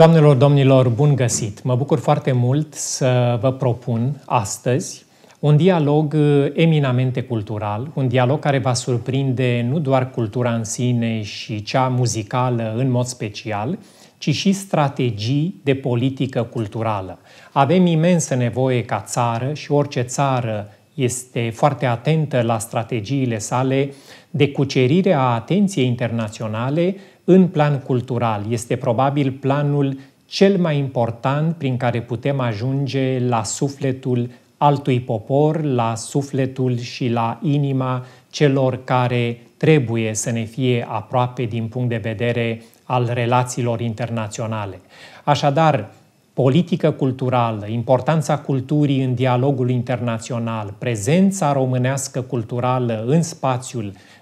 Doamnelor, domnilor, bun găsit! Mă bucur foarte mult să vă propun astăzi un dialog uh, eminamente cultural, un dialog care va surprinde nu doar cultura în sine și cea muzicală în mod special, ci și strategii de politică culturală. Avem imensă nevoie ca țară și orice țară este foarte atentă la strategiile sale de cucerire a atenției internaționale în plan cultural. Este probabil planul cel mai important prin care putem ajunge la sufletul altui popor, la sufletul și la inima celor care trebuie să ne fie aproape din punct de vedere al relațiilor internaționale. Așadar, politică culturală, importanța culturii în dialogul internațional, prezența românească culturală în spațiul uh,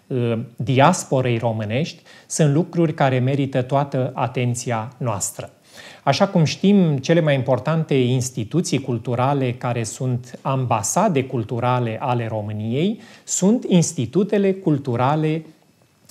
diasporei românești sunt lucruri care merită toată atenția noastră. Așa cum știm, cele mai importante instituții culturale care sunt ambasade culturale ale României sunt institutele culturale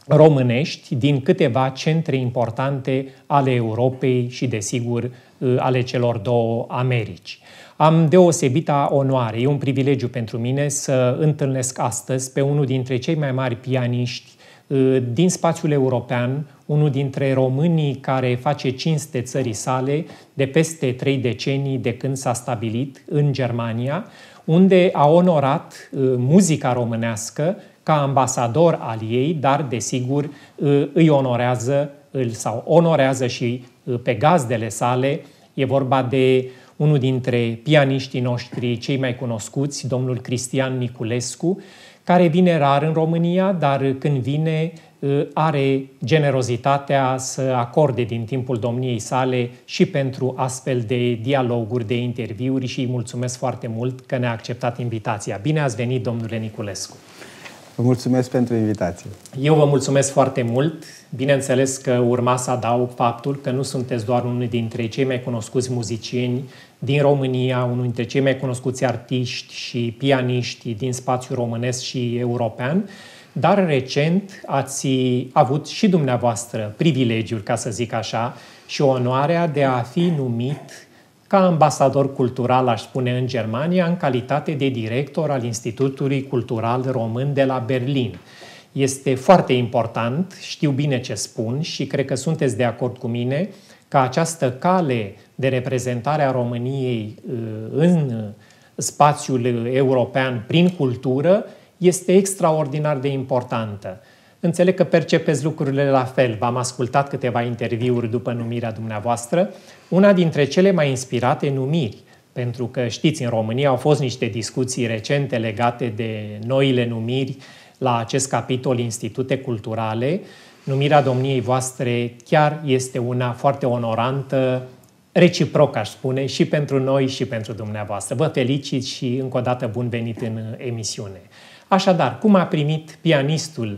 românești din câteva centre importante ale Europei și, desigur, uh, ale celor două Americi. Am deosebită onoare, e un privilegiu pentru mine să întâlnesc astăzi pe unul dintre cei mai mari pianiști uh, din spațiul european, unul dintre românii care face cinste țării sale de peste trei decenii de când s-a stabilit în Germania, unde a onorat uh, muzica românească ca ambasador al ei, dar desigur îi onorează sau onorează și pe gazdele sale. E vorba de unul dintre pianiștii noștri cei mai cunoscuți, domnul Cristian Niculescu, care vine rar în România, dar când vine are generozitatea să acorde din timpul domniei sale și pentru astfel de dialoguri, de interviuri și îi mulțumesc foarte mult că ne-a acceptat invitația. Bine ați venit, domnule Niculescu! Vă mulțumesc pentru invitație. Eu vă mulțumesc foarte mult. Bineînțeles că urma să adaug faptul că nu sunteți doar unul dintre cei mai cunoscuți muzicieni din România, unul dintre cei mai cunoscuți artiști și pianiști din spațiul românesc și european, dar recent ați avut și dumneavoastră privilegiul, ca să zic așa, și onoarea de a fi numit ca ambasador cultural, aș spune, în Germania, în calitate de director al Institutului Cultural Român de la Berlin. Este foarte important, știu bine ce spun și cred că sunteți de acord cu mine, că această cale de reprezentare a României uh, în spațiul european prin cultură este extraordinar de importantă. Înțeleg că percepeți lucrurile la fel. V-am ascultat câteva interviuri după numirea dumneavoastră. Una dintre cele mai inspirate numiri, pentru că știți, în România au fost niște discuții recente legate de noile numiri la acest capitol Institute Culturale. Numirea domniei voastre chiar este una foarte onorantă, reciproc, aș spune, și pentru noi și pentru dumneavoastră. Vă felicit și încă o dată bun venit în emisiune. Așadar, cum a primit pianistul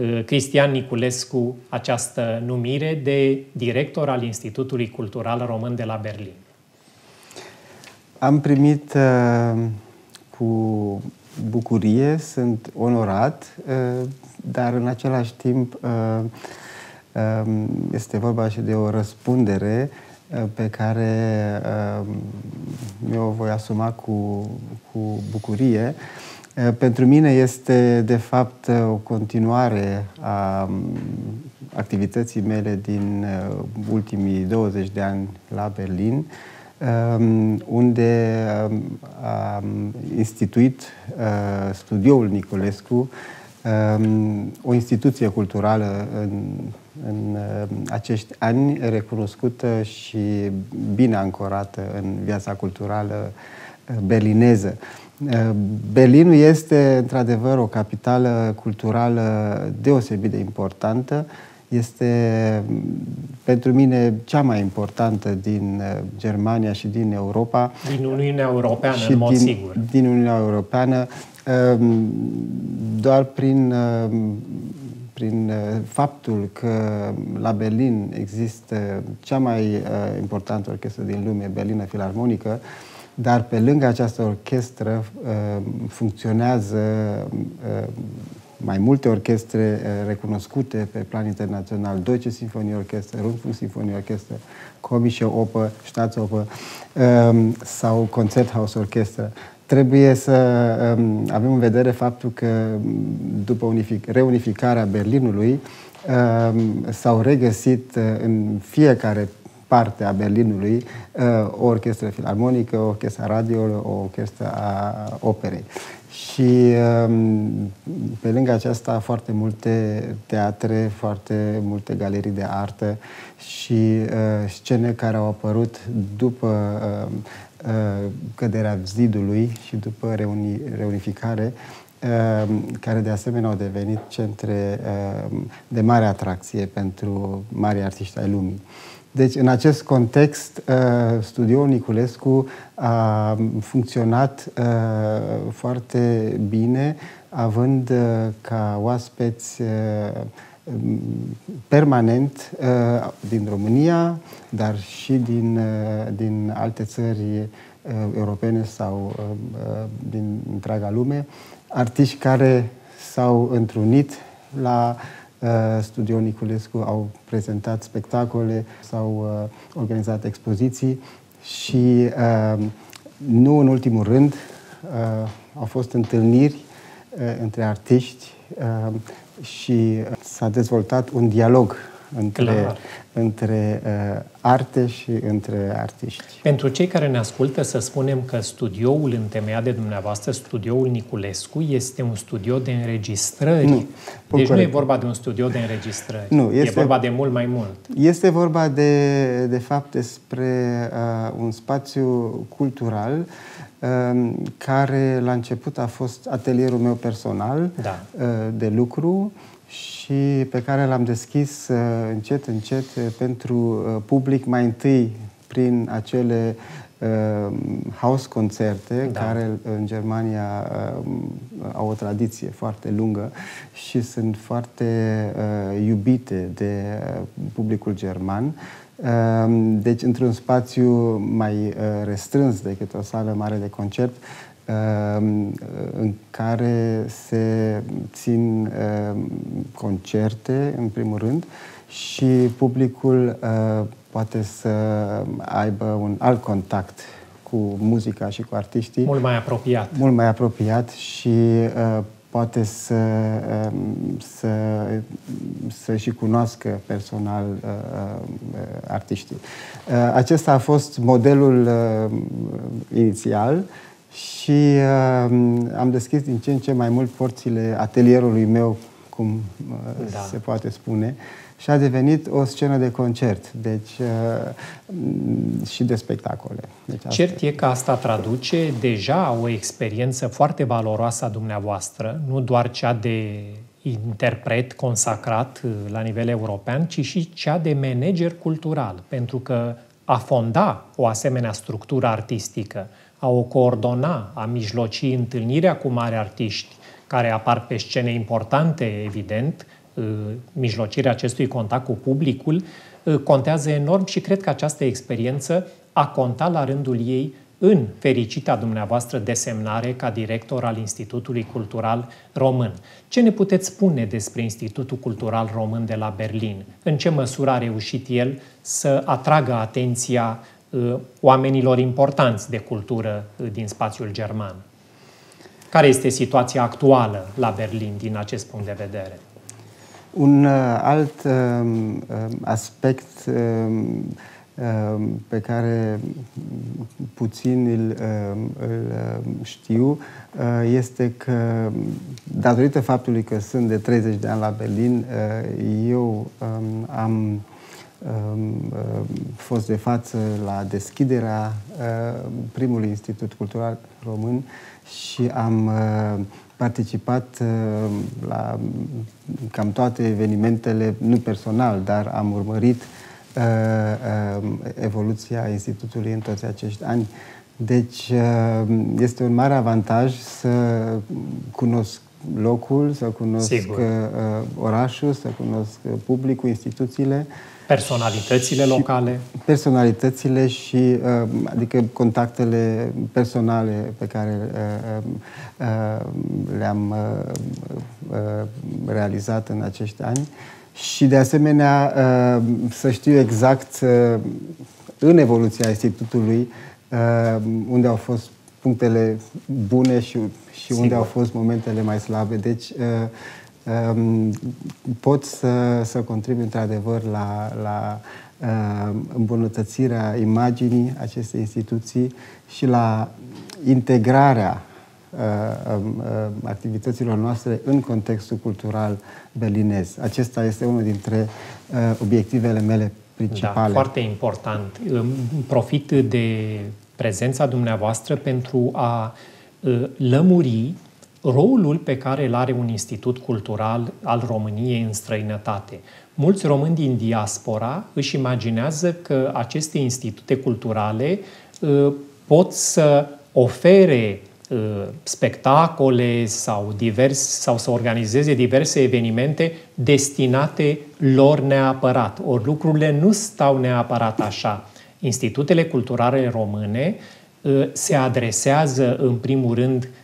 Uh, Cristian Niculescu această numire de director al Institutului Cultural Român de la Berlin? Am primit uh, cu bucurie, sunt onorat, uh, dar în același timp uh, uh, este vorba și de o răspundere uh, pe care uh, mi-o voi asuma cu, cu bucurie. Uh, Eh, pentru mine este, de fapt, o continuare a mm, activității mele din eh, ultimii 20 de ani la Berlin, ehm, unde ehm, am instituit eh, studioul Niculescu, ehm, o instituție culturală în, în acești ani recunoscută și bine ancorată în viața culturală berlineză. Eh, Berlinul este într-adevăr o capitală culturală deosebit de importantă. Este pentru mine cea mai importantă din eh, Germania și din Europa. Din Uniunea Europeană, și în mod din, sigur. Din Uniunea Europeană, ehm, doar prin, ehm, prin eh, faptul că la Berlin există cea mai importantă orchestră din lume, Berlina Filarmonică, dar pe lângă această orchestră uh, funcționează uh, mai multe orchestre recunoscute pe plan internațional, Deutsche Sinfonie Orchestra, Rundfunk Sinfonie Orchestra, Komische Oper, Staatsoper um, sau Concerthaus Orchestra. Trebuie să um, avem în vedere faptul că după unific, reunificarea Berlinului um, s-au regăsit uh, în fiecare parte a Berlinului uh, o orchestră filarmonică, o orchestră radio, o orchestră a operei. Și um, pe lângă aceasta foarte multe teatre, foarte multe galerii de artă și uh, scene care au apărut după um, uh, căderea zidului și după reuni, reunificare, um, care de asemenea au devenit centre de mare atracție pentru mari artiști ai lumii. Deci, în acest context, uh, studioul Niculescu a funcționat uh, foarte bine, având uh, ca oaspeți permanent din România, dar și din, din alte țări europene sau din întreaga lume, artiști care s-au întrunit la Uh, Studio Niculescu au prezentat spectacole, s-au uh, organizat expoziții și, uh, nu în ultimul rând, au fost întâlniri între artiști și s-a dezvoltat un dialog între, între uh, arte și între artiști. Pentru cei care ne ascultă, să spunem că studioul întemeiat de dumneavoastră, studioul Niculescu, este un studio de înregistrări. Nu, deci corect. nu e vorba de un studio de înregistrări. Nu, este, e vorba de mult mai mult. Este vorba de, de fapt despre uh, un spațiu cultural uh, care la început a fost atelierul meu personal da. uh, de lucru și pe care l-am deschis uh, încet, încet uh, pentru uh, public, mai întâi prin acele uh, house concerte, da. care în Germania uh, au o tradiție foarte lungă și sunt foarte uh, iubite de uh, publicul german. Uh, deci, într-un spațiu mai uh, restrâns decât o sală mare de concert, Ehm, în care se țin ehm, concerte, în primul rând, și publicul ehm, poate să aibă un alt contact cu muzica și cu artiștii. Mult mai apropiat. Mult mai apropiat și poate să, să, să și cunoască personal artiștii. Acesta a fost modelul inițial și uh, am deschis din ce în ce mai mult porțile atelierului meu, cum uh, da. se poate spune, și a devenit o scenă de concert deci, uh, și de spectacole. Deci Cert e că asta traduce deja o experiență foarte valoroasă a dumneavoastră, nu doar cea de interpret consacrat uh, la nivel european, ci și cea de manager cultural, pentru că a fonda o asemenea structură artistică, a o coordona, a mijloci întâlnirea cu mari artiști care apar pe scene importante, evident, uh, mijlocirea acestui contact cu publicul, uh, contează enorm și cred că această experiență a contat la rândul ei în fericita dumneavoastră desemnare ca director al Institutului Cultural Român. Ce ne puteți spune despre Institutul Cultural Român de la Berlin? În ce măsură a reușit el să atragă atenția Uh, oamenilor importanți de cultură uh, din spațiul german. Care este situația actuală la Berlin din acest punct de vedere? Un uh, alt um, aspect um, pe care puțin îl, îl știu este că, datorită faptului că sunt de 30 de ani la Berlin, eu um, am fost de față la deschiderea uh, primului Institut Cultural Român și am uh, participat uh, la cam toate evenimentele, nu personal, dar am urmărit evoluția Institutului în toți acești ani. Deci este un mare avantaj să cunosc locul, să cunosc Sigur. orașul, să cunosc publicul, instituțiile Personalitățile locale? Personalitățile și, uh, adică contactele personale pe care uh, uh, le-am realizat în acești ani și, de asemenea, să știu exact în evoluția Institutului unde au fost punctele bune și, și unde au fost momentele mai slabe. Deci, Ehm, pot să, să contribui într-adevăr la, la ehm, îmbunătățirea imaginii acestei instituții și la integrarea ehm, activităților noastre în contextul cultural berlinez. Acesta este unul dintre obiectivele mele principale. Da, foarte important. Profit de prezența dumneavoastră pentru a lămuri rolul pe care îl are un institut cultural al României în străinătate. Mulți români din diaspora își imaginează că aceste institute culturale uh, pot să ofere uh, spectacole sau, divers, sau să organizeze diverse evenimente destinate lor neapărat. Ori lucrurile nu stau neapărat așa. Institutele culturale române uh, se adresează în primul rând Uh,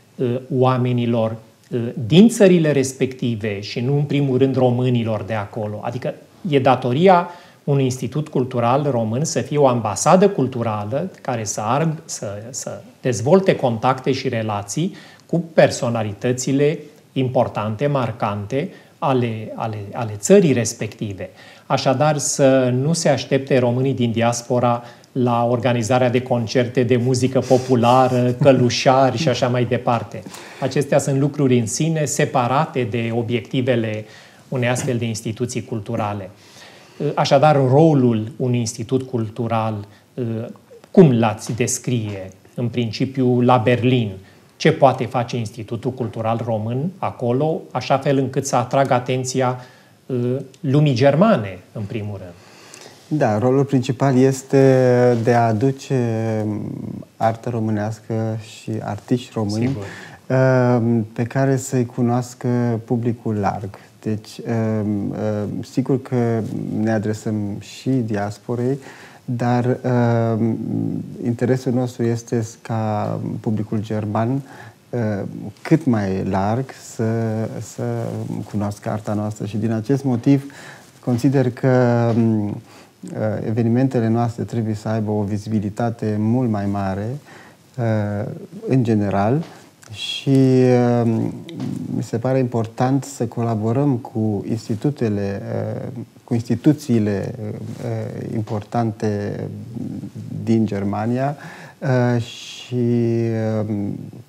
oamenilor uh, din țările respective și nu în primul rând românilor de acolo. Adică e datoria unui institut cultural român să fie o ambasadă culturală care să, arg, să, să dezvolte contacte și relații cu personalitățile importante, marcante ale, ale, ale țării respective. Așadar, să nu se aștepte românii din diaspora la organizarea de concerte de muzică populară, călușari și așa mai departe. Acestea sunt lucruri în sine, separate de obiectivele unei astfel de instituții culturale. Așadar, rolul unui institut cultural, cum l-ați descrie în principiu la Berlin? Ce poate face Institutul Cultural Român acolo, așa fel încât să atragă atenția lumii germane, în primul rând? Da, rolul principal este de a aduce artă românească și artiști români Sigur. Uh, pe care să-i cunoască publicul larg. Deci, uh, uh, sigur că ne adresăm și diasporei, dar interesul nostru este ca publicul german cât mai larg să, să cunoască arta noastră și din acest motiv consider că um, Uh, evenimentele noastre trebuie să aibă o vizibilitate mult mai mare uh, în general. Și uh, mi se pare important să colaborăm cu institutele, cu instituțiile importante din Germania și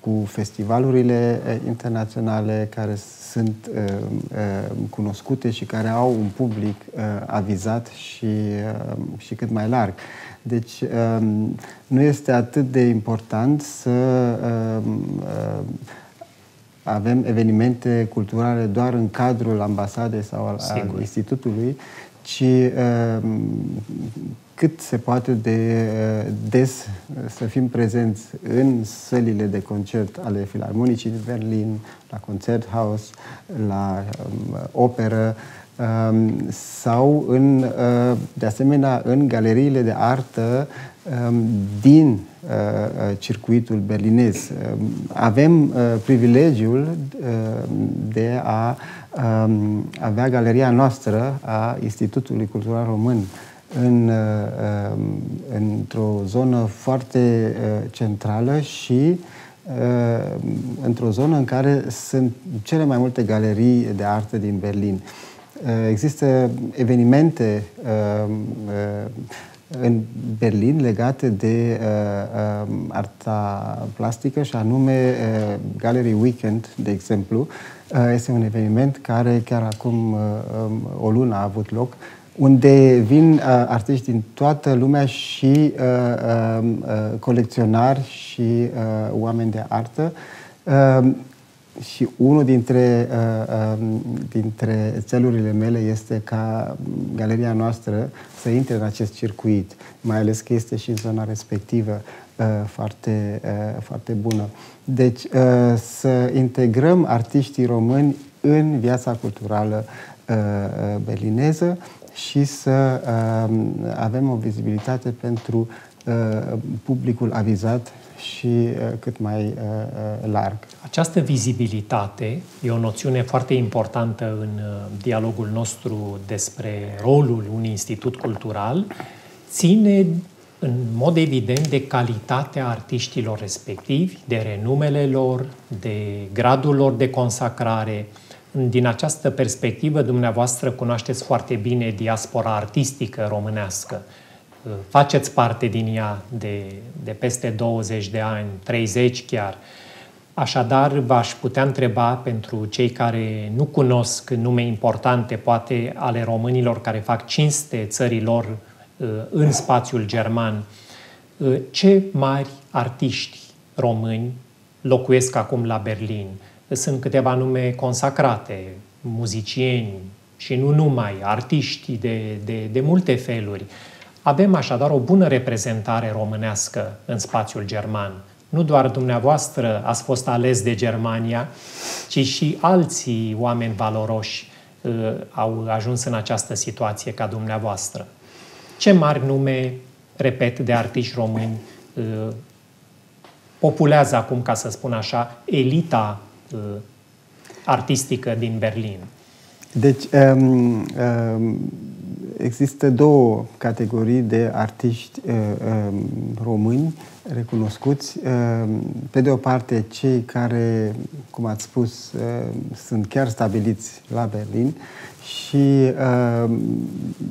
cu festivalurile internaționale care sunt uh, uh, cunoscute și care au un public uh, avizat și, uh, și cât mai larg. Deci uh, nu este atât de important să uh, uh, avem evenimente culturale doar în cadrul ambasadei sau al, al institutului, ci uh, cât se poate de uh, des uh, să fim prezenți în sălile de concert ale Filarmonicii din Berlin, la Concerthaus, la um, operă um, sau în, uh, de asemenea în galeriile de artă um, din uh, uh circuitul berlinez. Um, avem uh, privilegiul uh, de a um, avea galeria noastră a Institutului Cultural Român în, uh, um, într-o zonă foarte uh, centrală și uh, într-o zonă în care sunt cele mai multe galerii de artă din Berlin. Există evenimente în Berlin legate de arta plastică și anume Gallery Weekend, de exemplu. Este un eveniment care chiar acum um, o lună a avut loc unde vin uh, artiști din toată lumea și uh, uh, uh, colecționari și uh, oameni de artă. Uh, și unul dintre, uh, uh, dintre țelurile mele este ca galeria noastră să intre în acest circuit, mai ales că este și în zona respectivă uh, foarte, uh, foarte bună. Deci uh, să integrăm artiștii români în viața culturală uh, berlineză și să avem o vizibilitate pentru publicul avizat și cât mai larg. Această vizibilitate e o noțiune foarte importantă în dialogul nostru despre rolul unui institut cultural, ține în mod evident de calitatea artiștilor respectivi, de renumele lor, de gradul lor de consacrare. Din această perspectivă, dumneavoastră cunoașteți foarte bine diaspora artistică românească. Faceți parte din ea de, de peste 20 de ani, 30 chiar. Așadar, v-aș putea întreba pentru cei care nu cunosc nume importante, poate ale românilor care fac cinste țărilor Uh, în spațiul german. Uh, ce mari artiști români locuiesc acum la Berlin? Sunt câteva nume consacrate, muzicieni și nu numai, artiști de, de, de multe feluri. Avem așadar o bună reprezentare românească în spațiul german. Nu doar dumneavoastră ați fost ales de Germania, ci și alții oameni valoroși uh, au ajuns în această situație ca dumneavoastră. Ce mari nume, repet, de artiști români uh, populează acum, ca să spun așa, elita uh, artistică din Berlin? Deci, um, um, există două categorii de artiști uh, um, români recunoscuți. Uh, pe de o parte, cei care, cum ați spus, uh, sunt chiar stabiliți la Berlin și uh,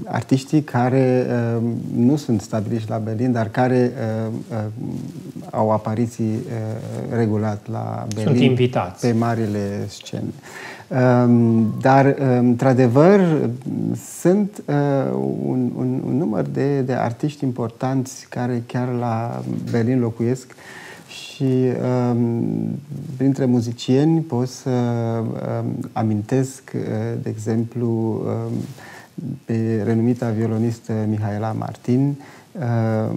artiștii care uh, nu sunt stabiliți la Berlin, dar care uh, uh, au apariții uh, regulat la Berlin. Sunt invitați. Pe marile scene. Uh, dar, uh, într-adevăr, sunt uh, un, un, un număr de, de artiști importanți care chiar la Berlin locuiesc și um, printre muzicieni pot să um, amintesc, uh, de exemplu, um, pe renumita violonistă Mihaela Martin, uh,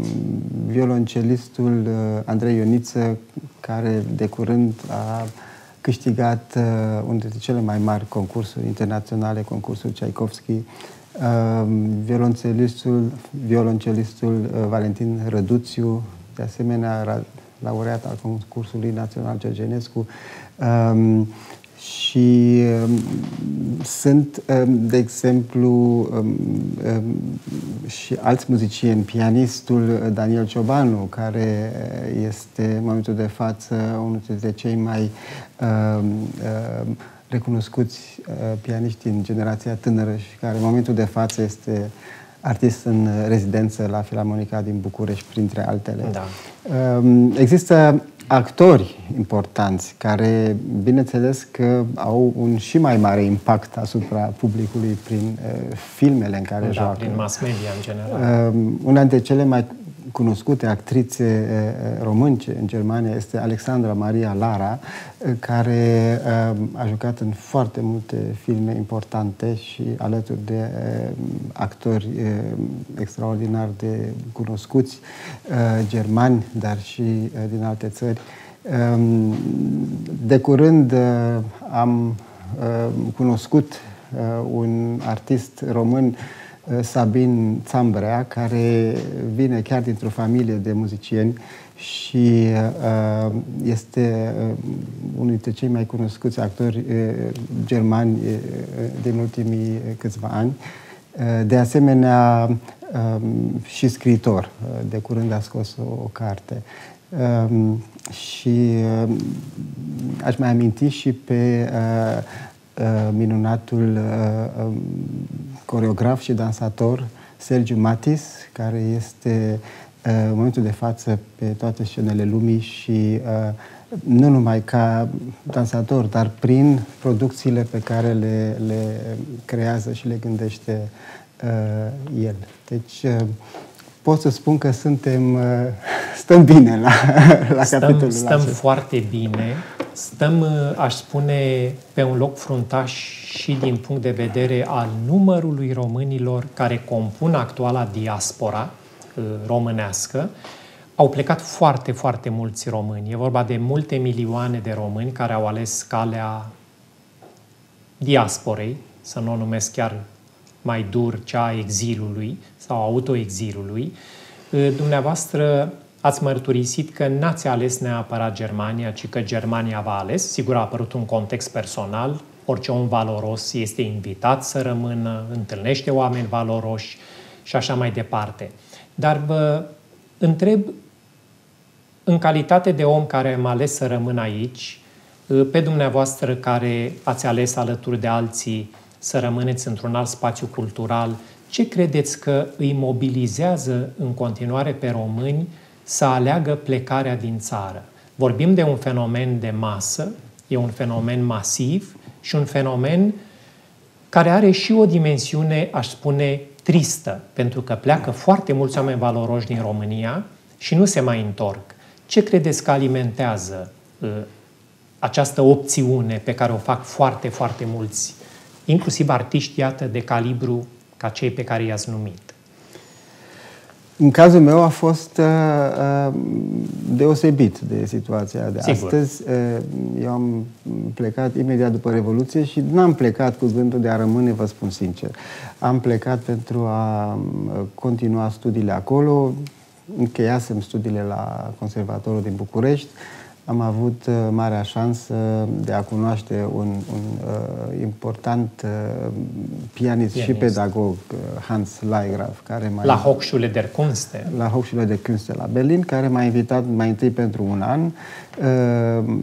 violoncelistul uh, Andrei Ioniță, care de curând a câștigat uh, unul dintre cele mai mari concursuri internaționale, concursul Tchaikovsky, uh, violoncelistul, violoncelistul uh, Valentin Răduțiu, de asemenea laureat al concursului național Cergenescu. Um, și um, sunt, um, de exemplu, um, um, și alți muzicieni, pianistul Daniel Ciobanu, care este în momentul de față unul dintre cei mai um, um, recunoscuți uh, pianiști din generația tânără și care în momentul de față este artist în rezidență la Filarmonica din București, printre altele. Da. Um, există actori importanți care, bineînțeles că au un și mai mare impact asupra publicului prin uh, filmele în care da, joacă. prin mass media în general. Uh, una dintre cele mai cunoscute actrițe românce în Germania este Alexandra Maria Lara, care a jucat în foarte multe filme importante și alături de actori extraordinar de cunoscuți, germani, dar și din alte țări. De curând am cunoscut un artist român Uh, Sabin Țambrea, care vine chiar dintr-o familie de muzicieni și uh, este uh, unul dintre cei mai cunoscuți actori germani din ultimii câțiva ani. De asemenea, um, și scritor. De curând a scos o, o carte. Um, și aș mai aminti și pe minunatul um, coreograf și dansator Sergiu Matis, care este uh, în momentul de față pe toate scenele lumii și uh, nu numai ca dansator, dar prin producțiile pe care le, le creează și le gândește uh, el. Deci uh, pot să spun că suntem, uh, stăm bine la, la stăm, capitolul Stăm acesta. foarte bine Stăm, uh, aș spune, pe un loc fruntaș și din punct de vedere al numărului românilor care compun actuala diaspora uh, românească. Au plecat foarte, foarte mulți români. E vorba de multe milioane de români care au ales calea diasporei, să nu o numesc chiar mai dur, cea a exilului sau autoexilului, dumneavoastră ați mărturisit că n-ați ales neapărat Germania, ci că Germania v-a ales. Sigur, a apărut un context personal, orice om valoros este invitat să rămână, întâlnește oameni valoroși și așa mai departe. Dar vă întreb, în calitate de om care am ales să rămân aici, pe dumneavoastră care ați ales alături de alții să rămâneți într-un alt spațiu cultural, ce credeți că îi mobilizează în continuare pe români să aleagă plecarea din țară? Vorbim de un fenomen de masă, e un fenomen masiv și un fenomen care are și o dimensiune, aș spune, tristă, pentru că pleacă foarte mulți oameni valoroși din România și nu se mai întorc. Ce credeți că alimentează uh, această opțiune pe care o fac foarte, foarte mulți, inclusiv artiști, iată, de calibru ca cei pe care i-ați numit? În cazul meu a fost uh, uh, deosebit de situația de Sigur. astăzi. Uh, eu am plecat imediat după Revoluție și n-am plecat cu gândul de a rămâne, vă spun sincer. Am plecat pentru a uh, continua studiile acolo, încheiasem studiile la Conservatorul din București, am avut uh, marea șansă de a cunoaște un, un uh, important uh, pianist, pianist și pedagog, uh, Hans Leigraf, care mai... La Hochschule der Kunste. La Hochschule der Kunste la Berlin, care m-a invitat mai întâi pentru un an uh,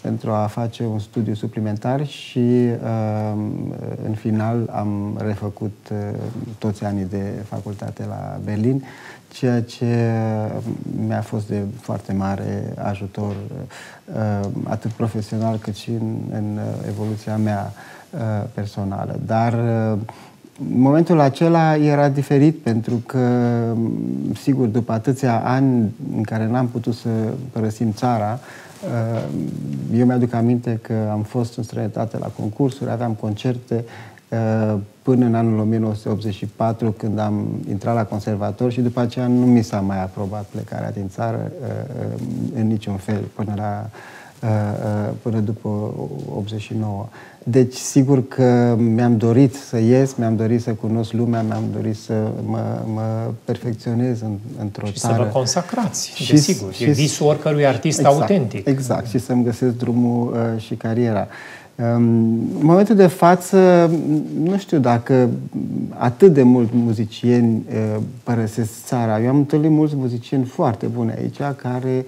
pentru a face un studiu suplimentar și uh, în final am refăcut uh, toți anii de facultate la Berlin ceea ce mi-a fost de foarte mare ajutor, uh, atât profesional cât și în, în evoluția mea uh, personală. Dar uh, momentul acela era diferit pentru că, sigur, după atâția ani în care n-am putut să părăsim țara, eu mi-aduc aminte că am fost în străinătate la concursuri, aveam concerte, Uh, până în anul 1984, când am intrat la conservator și după aceea nu mi s-a mai aprobat plecarea din țară uh, uh, în niciun fel, până, la, până după 89. Deci, sigur că mi-am dorit să ies, mi-am dorit să cunosc lumea, mi-am dorit să mă, mă perfecționez în, într-o și țară. Și să vă consacrați, și, desigur. Și, e visul oricărui artist exact, autentic. Exact, și să-mi găsesc drumul uh, și cariera. Uh, în momentul de față, nu știu dacă atât de mulți muzicieni părăsesc țara. Eu am întâlnit mulți muzicieni foarte buni aici care,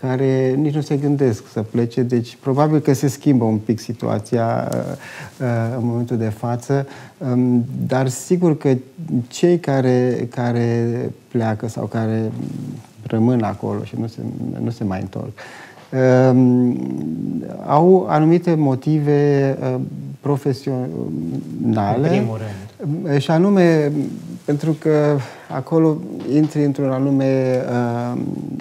care nici nu se gândesc să plece, deci probabil că se schimbă un pic situația în momentul de față, dar sigur că cei care, care pleacă sau care rămân acolo și nu se, nu se mai întorc, uh, au anumite motive uh, profesionale. În primul rând. Și anume, pentru că acolo intri într-un anume, uh,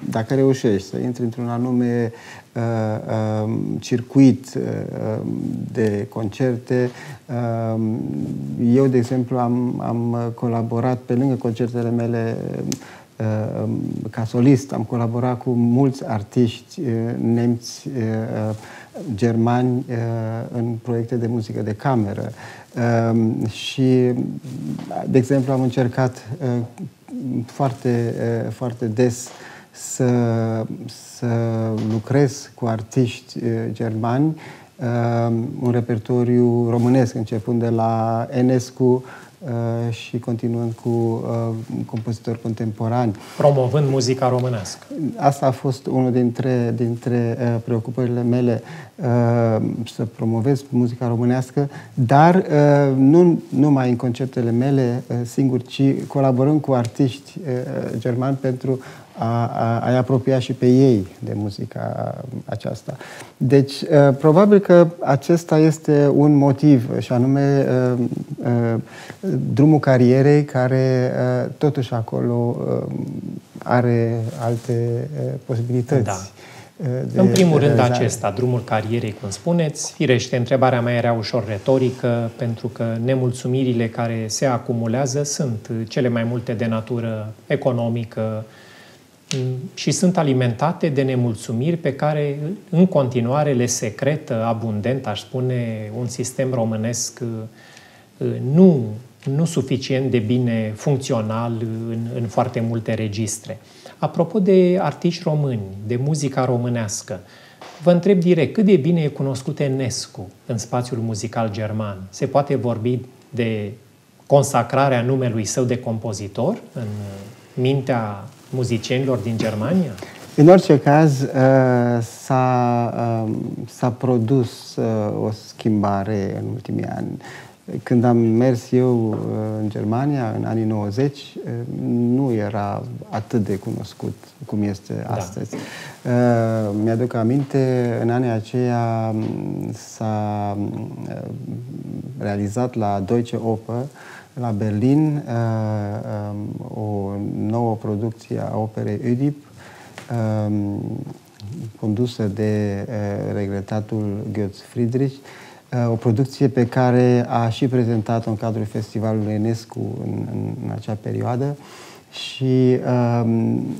dacă reușești să intri într-un anume uh, uh, circuit uh, de concerte. Uh, eu, de exemplu, am, am colaborat pe lângă concertele mele Uh, ca solist am colaborat cu mulți artiști uh, nemți, uh, germani în proiecte de muzică de cameră. Și, de exemplu, am încercat foarte, foarte des să, să lucrez cu artiști germani un repertoriu românesc, începând de la Enescu, Uh, și continuând cu uh, compozitori contemporani. Promovând muzica românească. Asta a fost unul dintre, dintre uh, preocupările mele, uh, să promovez muzica românească, dar uh, nu numai în concertele mele uh, singur, ci colaborând cu artiști uh, germani pentru a, a, a-i apropia și pe ei de muzica aceasta. Deci, uh, probabil că acesta este un motiv, și anume uh, uh, drumul carierei, care totuși acolo are alte posibilități. Da. De, în primul rând acesta, drumul carierei, cum spuneți. Firește, întrebarea mea era ușor retorică, pentru că nemulțumirile care se acumulează sunt cele mai multe de natură economică, și sunt alimentate de nemulțumiri pe care în continuare le secretă abundent, aș spune, un sistem românesc uh, nu nu suficient de bine funcțional în, în foarte multe registre. Apropo de artiști români, de muzica românească, vă întreb direct, cât de bine e cunoscut Enescu în spațiul muzical german? Se poate vorbi de consacrarea numelui său de compozitor în mintea muzicienilor din Germania? În orice caz, uh, s-a, uh, s-a produs uh, o schimbare în ultimii ani. Când am mers eu în Germania, în anii 90, nu era atât de cunoscut cum este da. astăzi. Mi-aduc aminte, în anii aceia s-a realizat la Deutsche Oper la Berlin o nouă producție a operei Oedip, um, condusă de uh, regretatul Götz Friedrich, uh, o producție pe care a și prezentat-o în cadrul Festivalului Enescu în, în, în acea perioadă și uh,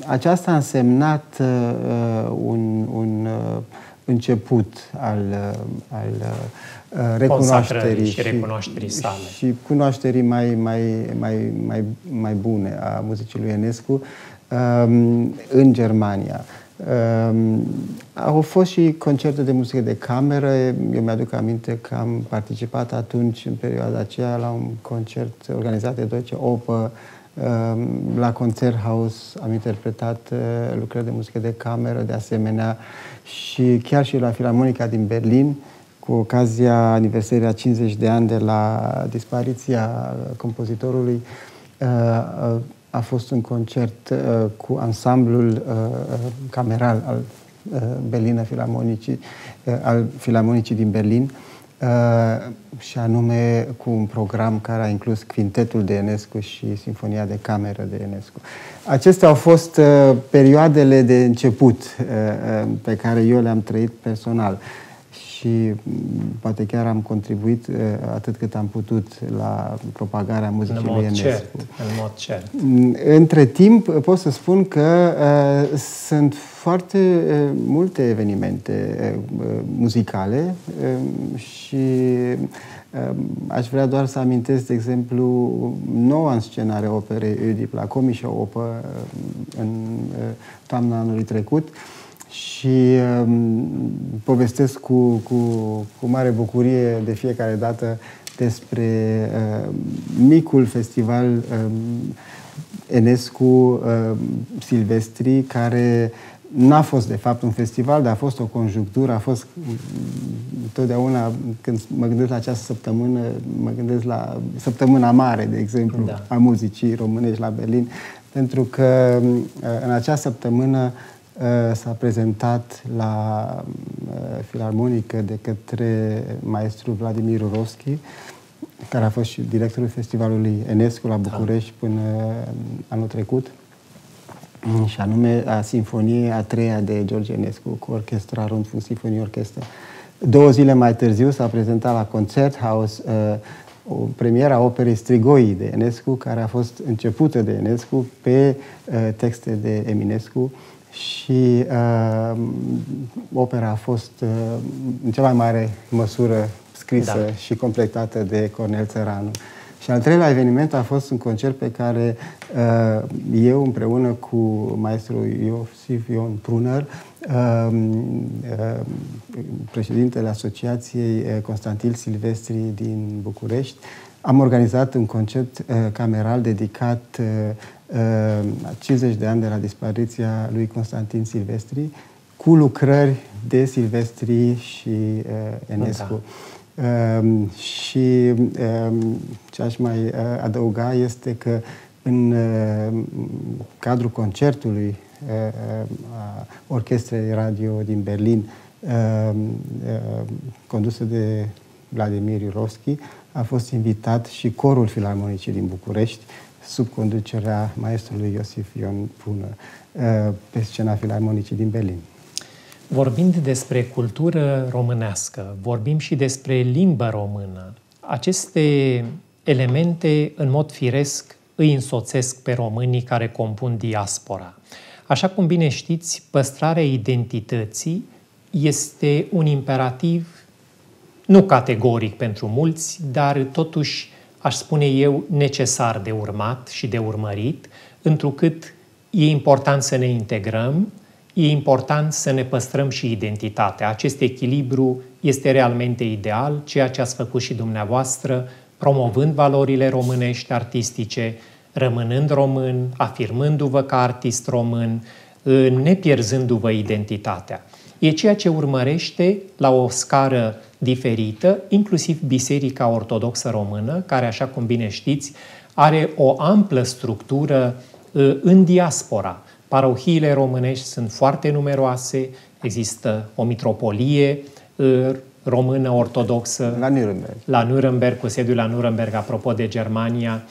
aceasta a însemnat uh, un, un uh, început al, uh, al uh, recunoașterii și, recunoașterii sale. Și cunoașterii mai, mai, mai, mai, mai bune a muzicii lui Enescu um, în Germania. Um, au fost și concerte de muzică de cameră. Eu mi-aduc aminte că am participat atunci, în perioada aceea, la un concert organizat de Deutsche Oper. Um, la Concerthaus am interpretat uh, lucrări de muzică de cameră, de asemenea, și chiar și la Filarmonica din Berlin, cu ocazia aniversării a 50 de ani de la dispariția compozitorului, uh, uh, a fost un concert uh, cu ansamblul uh, uh, cameral al uh, Berliner Filarmonicii, uh, al Filarmonicii din Berlin, uh, și anume cu un program care a inclus Quintetul de Enescu și Sinfonia de Cameră de Enescu. Acestea au fost uh, perioadele de început uh, uh, pe care eu le-am trăit personal. Uh, și mm, poate chiar am contribuit uh, atât cât am putut la propagarea muzicii lui Enescu. Cert, în mod cert. Mm, între timp pot să spun că uh, sunt foarte uh, multe evenimente uh, muzicale uh, și uh, aș vrea doar să amintesc, de exemplu, noua înscenare operei Oedip la Comișa Opă uh, în uh, toamna anului trecut, uh, și um, povestesc cu, cu, cu mare bucurie de fiecare dată despre uh, micul festival uh, Enescu uh, Silvestri, care n-a fost de fapt un festival, dar a fost o conjunctură, a fost totdeauna când mă gândesc la această săptămână, mă gândesc la săptămâna mare, de exemplu, da. a muzicii românești la Berlin, pentru că uh, în acea săptămână Uh, s-a prezentat la uh, filarmonică de către maestru Vladimir Urovski, care a fost și directorul festivalului Enescu la București da. până anul trecut, și anume a Sinfoniei a treia de George Enescu cu orchestra Rundfunk Sinfonie Orchestra. Două zile mai târziu s-a prezentat la Concerthaus uh, o premiera operei Strigoi de Enescu, care a fost începută de Enescu pe uh, texte de Eminescu și uh, opera a fost uh, în cea mai mare măsură scrisă da. și completată de Cornel Țăranu. Și al treilea eveniment a fost un concert pe care uh, eu împreună cu maestrul Iosif Ion Pruner, uh, uh, președintele Asociației uh, Constantin Silvestri din București, am organizat un concert uh, cameral dedicat uh, 50 de ani de la dispariția lui Constantin Silvestri, cu lucrări de Silvestri și uh, Enescu. Da. Uh, și uh, ce aș mai uh, adăuga este că în uh, cadrul concertului uh, uh, a Orchestrei Radio din Berlin, uh, uh, condusă de Vladimir Iurovski, a fost invitat și corul filarmonicii din București, sub conducerea maestrului Iosif Ion Pună uh, pe scena filarmonicii din Berlin. Vorbind despre cultură românească, vorbim și despre limba română. Aceste elemente, în mod firesc, îi însoțesc pe românii care compun diaspora. Așa cum bine știți, păstrarea identității este un imperativ nu categoric pentru mulți, dar totuși aș spune eu, necesar de urmat și de urmărit, întrucât e important să ne integrăm, e important să ne păstrăm și identitatea. Acest echilibru este realmente ideal, ceea ce ați făcut și dumneavoastră, promovând valorile românești artistice, rămânând român, afirmându-vă ca artist român, nepierzându-vă identitatea. E ceea ce urmărește la o scară diferită, inclusiv Biserica Ortodoxă Română, care, așa cum bine știți, are o amplă structură uh, în diaspora. Parohiile românești sunt foarte numeroase, există o mitropolie uh, română ortodoxă la Nuremberg. La Nuremberg, cu sediul la Nuremberg, apropo de Germania.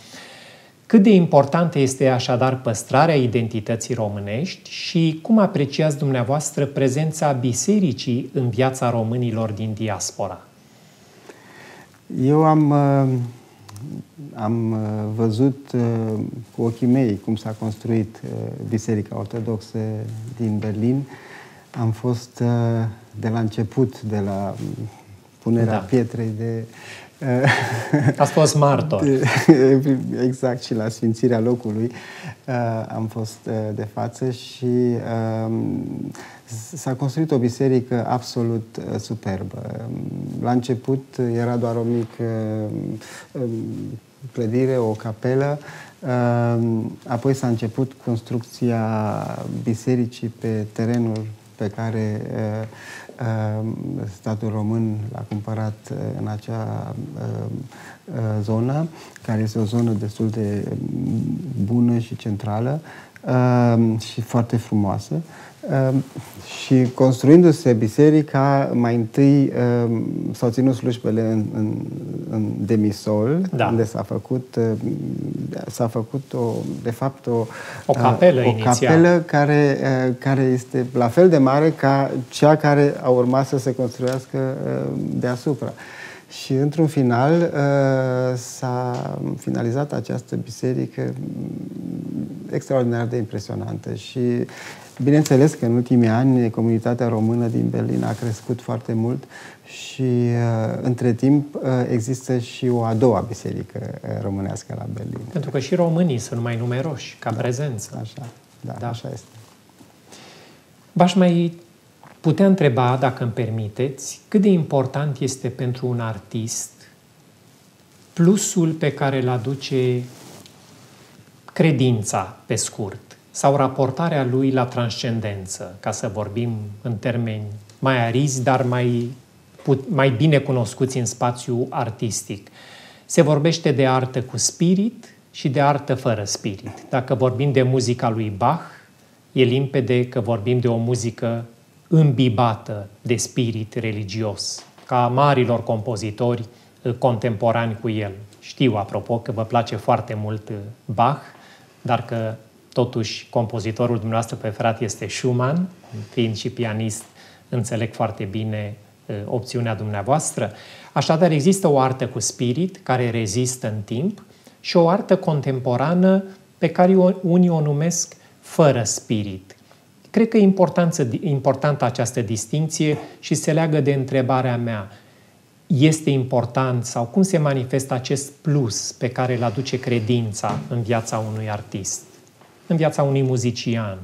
Cât de importantă este așadar păstrarea identității românești și cum apreciați dumneavoastră prezența bisericii în viața românilor din diaspora? Eu am, uh, am uh, văzut uh, cu ochii mei cum s-a construit Biserica Ortodoxă din Berlin. Am fost de la început, de la punerea da. pietrei de Ați fost martor. exact, și la sfințirea locului uh, am fost uh, de față și um, s-a construit o biserică absolut uh, superbă. La început era doar o mică um, clădire, o capelă, um, apoi s-a început construcția bisericii pe terenul pe care Ehm, statul român l-a cumpărat eh, în acea ehm, eh, zonă, care este o zonă destul de mm, bună și centrală ehm, și foarte frumoasă. Ehm, și construindu-se biserica, mai întâi ehm, s-au ținut slujbele în, în, în demisol, da. unde s-a făcut, ehm, s-a făcut o, de fapt o, o capelă, o capelă care, care este la fel de mare ca cea care a urmat să se construiască deasupra. Și într-un final s-a finalizat această biserică extraordinar de impresionantă și Bineînțeles că în ultimii ani comunitatea română din Berlin a crescut foarte mult și uh, între timp uh, există și o a doua biserică uh, românească la Berlin. Pentru că și românii sunt mai numeroși ca da, prezență. Așa, da, da, așa este. V-aș mai putea întreba, dacă îmi permiteți, cât de important este pentru un artist plusul pe care îl aduce credința, pe scurt sau raportarea lui la transcendență, ca să vorbim în termeni mai arizi, dar mai, mai bine cunoscuți în spațiu artistic. Se vorbește de artă cu spirit și de artă fără spirit. Dacă vorbim de muzica lui Bach, e limpede că vorbim de o muzică îmbibată de spirit religios, ca marilor compozitori eh, contemporani cu el. Știu, apropo, că vă place foarte mult eh, Bach, dar că Totuși, compozitorul dumneavoastră preferat este Schumann, fiind și pianist, înțeleg foarte bine uh, opțiunea dumneavoastră. Așadar, există o artă cu spirit care rezistă în timp și o artă contemporană pe care unii o numesc fără spirit. Cred că e importantă această distinție și se leagă de întrebarea mea. Este important sau cum se manifestă acest plus pe care îl aduce credința în viața unui artist? În viața unui muzician.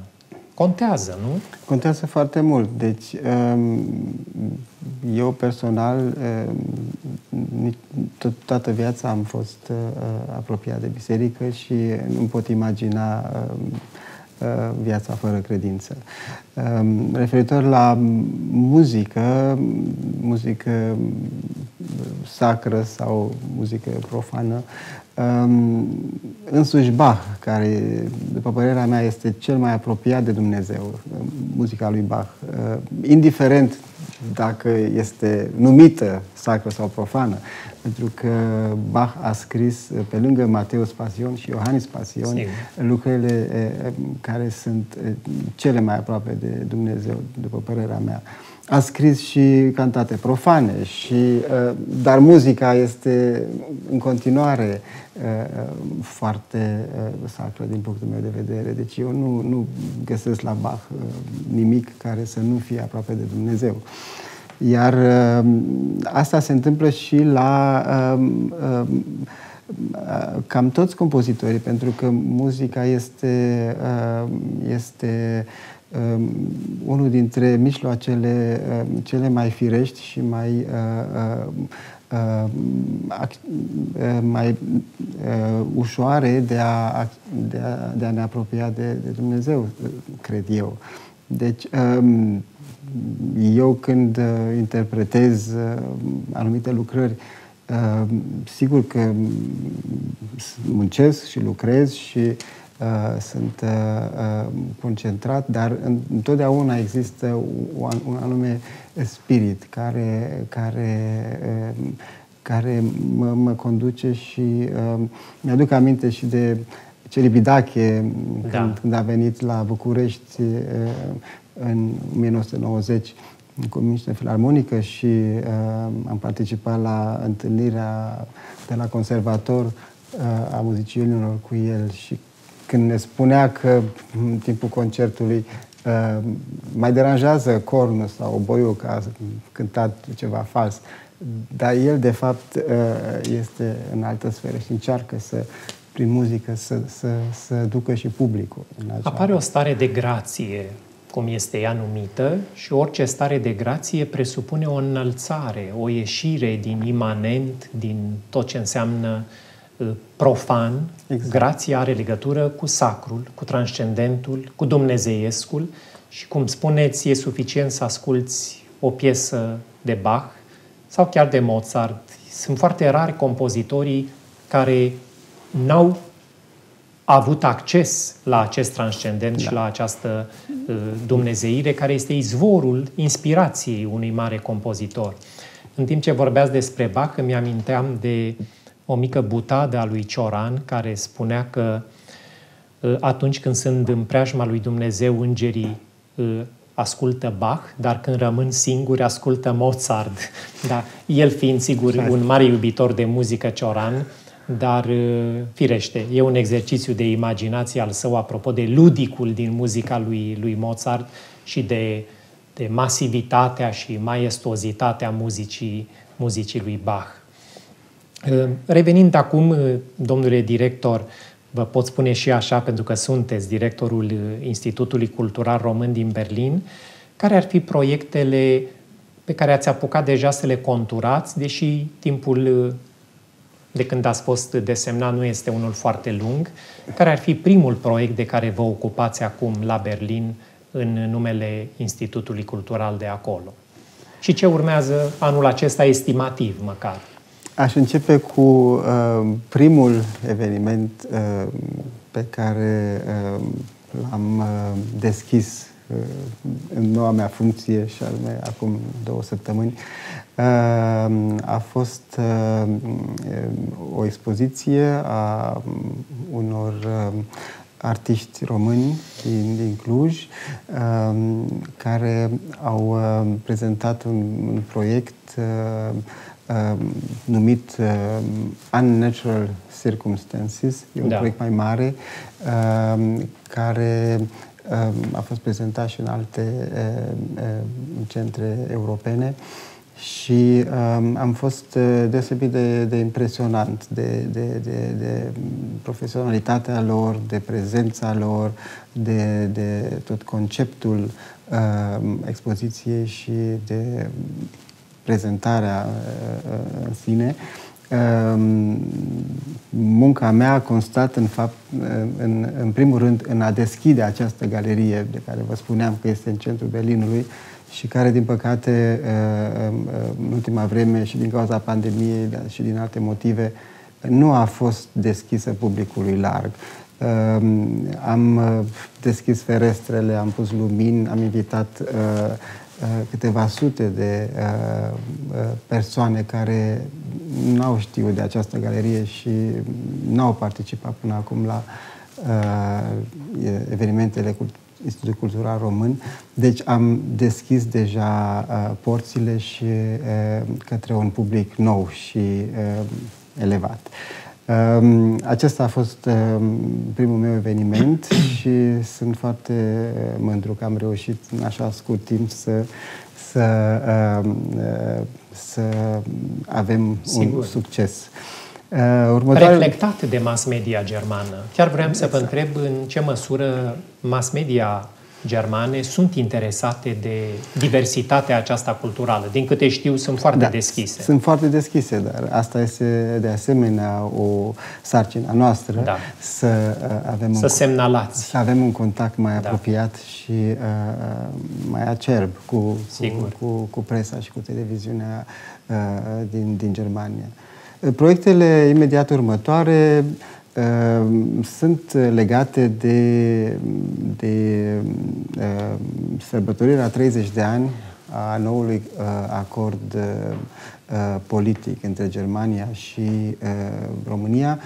Contează, nu? Contează foarte mult. Deci, um, eu personal, um, toată viața am fost uh, apropiat de biserică și nu pot imagina um, uh, viața fără credință. Referitor la muzică, muzică sacră sau muzică profană, Um, însuși Bach, care, după părerea mea, este cel mai apropiat de Dumnezeu, muzica lui Bach, uh, indiferent dacă este numită sacră sau profană, pentru că Bach a scris, pe lângă Mateus Pasion și Iohannis Pasion, Sigur. lucrurile uh, care sunt uh, cele mai aproape de Dumnezeu, după părerea mea a scris și cantate profane, și, uh, dar muzica este în continuare uh, foarte uh, sacră din punctul meu de vedere. Deci eu nu, nu găsesc la Bach nimic care să nu fie aproape de Dumnezeu. Iar asta se întâmplă și la cam toți compozitorii, pentru că muzica este, este um, unul dintre mijloacele um, cele mai firești și mai uh, uh, uh, mai ușoare de a, de, a, de a ne apropia de, de Dumnezeu, cred eu. Deci, um, eu când interpretez anumite lucrări, sigur că muncesc și lucrez și uh, sunt uh, uh, concentrat, dar întotdeauna există un, un anume spirit care, care, uh, care mă, mă conduce și uh, mi-aduc aminte și de Celibidache da. când, când a venit la București uh, în 1990 cu Miște Filarmonică și uh, am participat la întâlnirea de la conservator uh, a muzicienilor cu el și când ne spunea că în timpul concertului uh, mai deranjează cornul sau oboiul că a cântat ceva fals, dar el de fapt uh, este în altă sferă și încearcă să prin muzică să, să, să ducă și publicul. În acea... Apare o stare de grație cum este ea numită, și orice stare de grație presupune o înălțare, o ieșire din imanent, din tot ce înseamnă uh, profan. Exact. Grația are legătură cu sacrul, cu transcendentul, cu dumnezeiescul și, cum spuneți, e suficient să asculți o piesă de Bach sau chiar de Mozart. Sunt foarte rari compozitorii care n-au a avut acces la acest transcendent da. și la această uh, dumnezeire care este izvorul inspirației unui mare compozitor. În timp ce vorbeați despre Bach, îmi aminteam de o mică butadă a lui Cioran care spunea că uh, atunci când sunt în preajma lui Dumnezeu, îngerii uh, ascultă Bach, dar când rămân singuri, ascultă Mozart. Da, el fiind, sigur, un mare iubitor de muzică Cioran, dar uh, firește, e un exercițiu de imaginație al său apropo de ludicul din muzica lui, lui Mozart și de, de masivitatea și maestozitatea muzicii, muzicii lui Bach. Uh, revenind acum, uh, domnule director, vă pot spune și așa, pentru că sunteți directorul Institutului Cultural Român din Berlin, care ar fi proiectele pe care ați apucat deja să le conturați, deși timpul de când ați fost desemnat nu este unul foarte lung. Care ar fi primul proiect de care vă ocupați acum la Berlin în numele Institutului Cultural de acolo? Și ce urmează anul acesta estimativ măcar? Aș începe cu uh, primul eveniment uh, pe care uh, l-am uh, deschis uh, în noua mea funcție și anume acum două săptămâni. Ehm, a fost ehm, o expoziție a unor ehm, artiști români din, din Cluj care au prezentat un, un proiect numit Unnatural Circumstances. E un da. proiect mai mare care a fost prezentat și în alte centre europene și um, am fost uh, deosebit de, de impresionant de, de, de, de profesionalitatea lor, de prezența lor, de, de tot conceptul uh, expoziției și de prezentarea uh, uh în sine. Uh, munca mea a constat în fapt, uh, în, în primul rând, în a deschide această galerie de care vă spuneam că este în centrul Berlinului, și care, din păcate, uh, uh, în ultima vreme și din cauza pandemiei și din alte motive, nu a fost deschisă publicului larg. Uh, am deschis ferestrele, am pus lumini, am invitat câteva sute de persoane care n-au știut de această galerie și n-au participat până acum la evenimentele Institutul Cultural Român. Deci am deschis deja uh, porțile și uh, către un public nou și uh, elevat. Uh, acesta a fost uh, primul meu eveniment și sunt foarte mândru că am reușit în așa scurt timp să, să, uh, uh, să avem Sigur. un succes. Uh, următoare... Reflectat de mass media germană. Chiar vreau exact. să vă întreb în ce măsură mass media germane sunt interesate de diversitatea aceasta culturală. Din câte știu, sunt foarte da, deschise. Sunt foarte deschise, dar asta este de asemenea o sarcină noastră da. să uh, avem să un, semnalați. Să avem un contact mai da. apropiat și uh, uh mai acerb cu, cu, cu, cu presa și cu televiziunea uh, din, din Germania. Proiectele imediat următoare Ehm, sunt legate de, de ehm, sărbătorirea 30 de ani a noului uh, acord uh, politic între Germania și uh, România,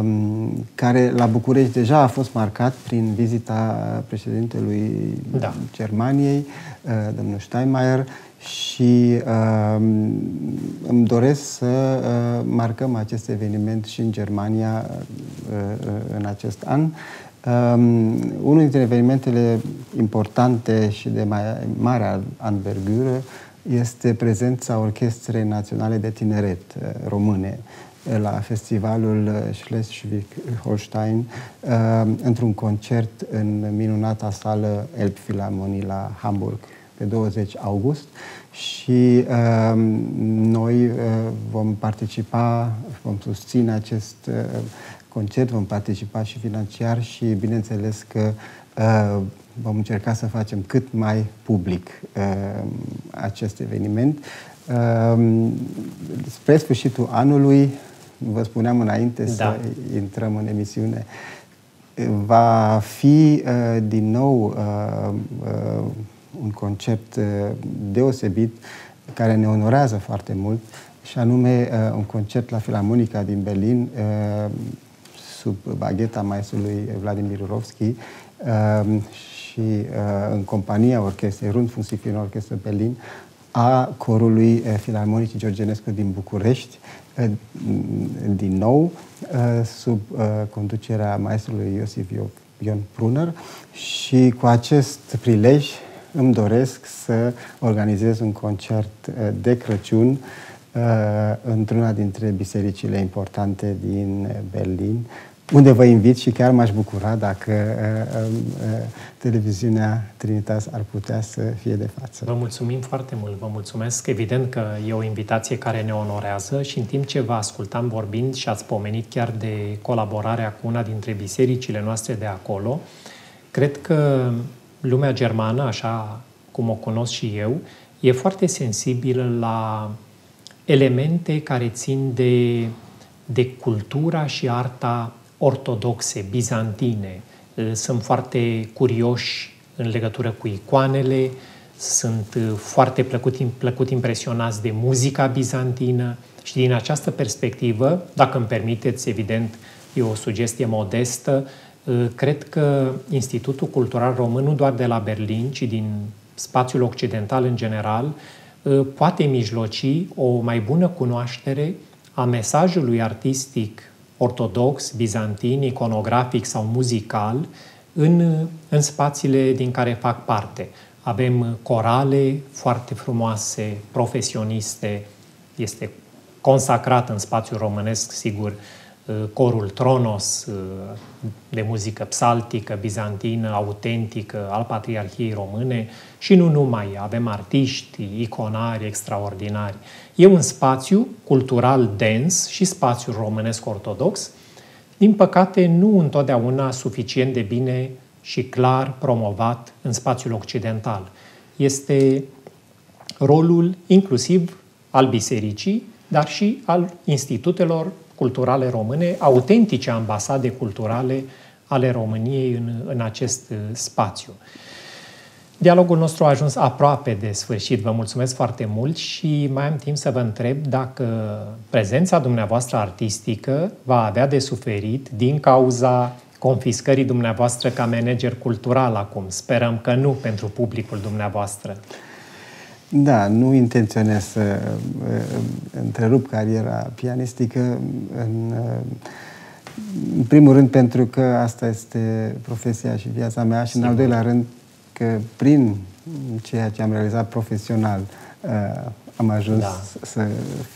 um, care la București deja a fost marcat prin vizita președintelui da. Germaniei, domnul Steinmeier, și uh, îmi doresc să uh, marcăm acest eveniment și în Germania uh, în acest an. Um, unul dintre evenimentele importante și de mai mare anvergură este prezența Orchestrei Naționale de Tineret uh, române la festivalul Schleswig-Holstein uh, într-un concert în minunata sală Elbphilharmonie la Hamburg pe 20 august și uh, noi uh, vom participa, vom susține acest uh, concert, vom participa și financiar și bineînțeles că uh, vom încerca să facem cât mai public uh, acest eveniment. Uh, spre sfârșitul anului, vă spuneam înainte da. să intrăm în emisiune, va fi uh, din nou uh, uh, un concept uh, deosebit care ne onorează foarte mult și anume uh, un concert la Filarmonica din Berlin uh, sub bagheta maestrului Vladimir Rurovski și în compania orchestrei Rundfunksinfonie Orchestră Berlin a corului Filarmonicii Georgenescu din București, din nou, sub conducerea maestrului Iosif Ion Pruner și cu acest prilej îmi doresc să organizez un concert uh, de Crăciun uh, într-una dintre bisericile importante din Berlin, unde vă invit și chiar m-aș bucura dacă uh, um, televiziunea Trinitas ar putea să fie de față. Vă mulțumim foarte mult, vă mulțumesc. Evident că e o invitație care ne onorează și în timp ce vă ascultam vorbind și ați pomenit chiar de colaborarea cu una dintre bisericile noastre de acolo, cred că lumea germană, așa cum o cunosc și eu, e foarte sensibilă la elemente care țin de, de cultura și arta ortodoxe, bizantine. Sunt foarte curioși în legătură cu icoanele, sunt foarte plăcut, plăcut impresionați de muzica bizantină și din această perspectivă, dacă îmi permiteți, evident, e o sugestie modestă, Uh, cred că Institutul Cultural Român, nu doar de la Berlin, ci din spațiul occidental în general, uh, poate mijloci o mai bună cunoaștere a mesajului artistic ortodox, bizantin, iconografic sau muzical în, în spațiile din care fac parte. Avem corale foarte frumoase, profesioniste, este consacrat în spațiul românesc, sigur, Uh, corul Tronos uh, de muzică psaltică, bizantină, autentică al Patriarhiei Române și nu numai, avem artiști, iconari extraordinari. E un spațiu cultural dens și spațiu românesc ortodox, din păcate nu întotdeauna suficient de bine și clar promovat în spațiul occidental. Este rolul inclusiv al bisericii, dar și al institutelor culturale române, autentice ambasade culturale ale României în, în acest uh, spațiu. Dialogul nostru a ajuns aproape de sfârșit. Vă mulțumesc foarte mult și mai am timp să vă întreb dacă prezența dumneavoastră artistică va avea de suferit din cauza confiscării dumneavoastră ca manager cultural acum. Sperăm că nu pentru publicul dumneavoastră. Da, nu intenționez să uh, întrerup cariera pianistică în, uh, în primul rând pentru că asta este profesia și viața mea și în al doilea rând că prin ceea ce am realizat profesional uh, am ajuns da. să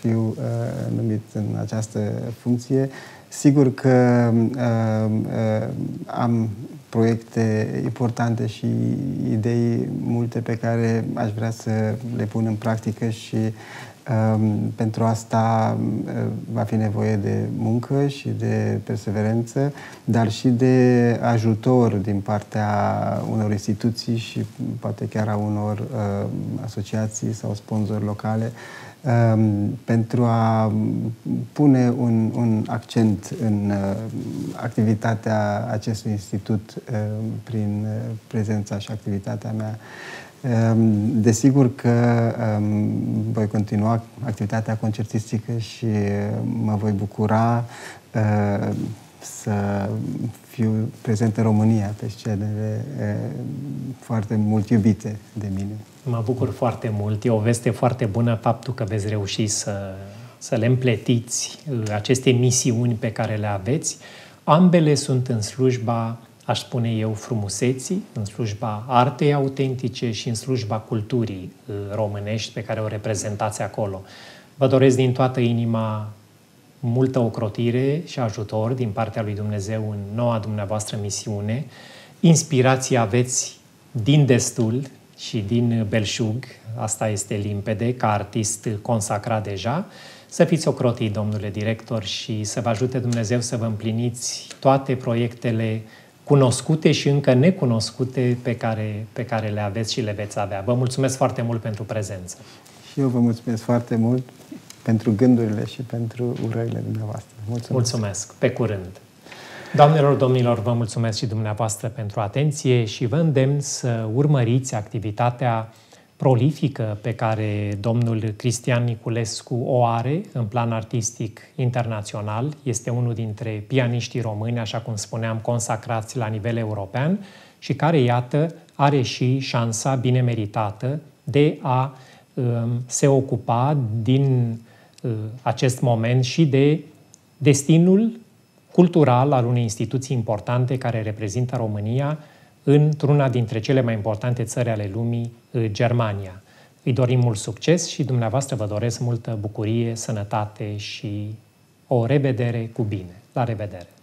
fiu uh, numit în această funcție. Sigur că uh, uh, am proiecte importante și idei multe pe care aș vrea să le pun în practică și um, pentru asta uh, va fi nevoie de muncă și de perseverență, dar și de ajutor din partea unor instituții și poate chiar a unor uh, asociații sau sponsori locale Um, pentru a pune un, un accent în uh, activitatea acestui institut uh, prin uh, prezența și activitatea mea. Um, desigur că um, voi continua activitatea concertistică și mă voi bucura să fiu prezent în România pe scenele foarte mult iubite de mine. Mă bucur foarte mult. E o veste foarte bună faptul că veți reuși să, să le împletiți aceste misiuni pe care le aveți. Ambele sunt în slujba, aș spune eu, frumuseții, în slujba artei autentice și în slujba culturii românești pe care o reprezentați acolo. Vă doresc din toată inima multă ocrotire și ajutor din partea lui Dumnezeu în noua dumneavoastră misiune. Inspirație aveți din destul și din belșug, asta este limpede, ca artist consacrat deja. Să fiți ocrotit, domnule director, și să vă ajute Dumnezeu să vă împliniți toate proiectele cunoscute și încă necunoscute pe care, pe care le aveți și le veți avea. Vă mulțumesc foarte mult pentru prezență. Și eu vă mulțumesc foarte mult pentru gândurile și pentru urările dumneavoastră. Mulțumesc! Mulțumesc! Pe curând! Doamnelor, domnilor, vă mulțumesc și dumneavoastră pentru atenție și vă îndemn să urmăriți activitatea prolifică pe care domnul Cristian Niculescu o are în plan artistic internațional. Este unul dintre pianiștii români, așa cum spuneam, consacrați la nivel european și care, iată, are și șansa bine meritată de a um, se ocupa din Uh, acest moment și de destinul cultural al unei instituții importante care reprezintă România într-una dintre cele mai importante țări ale lumii, uh, Germania. Îi dorim mult succes și dumneavoastră vă doresc multă bucurie, sănătate și o revedere cu bine. La revedere!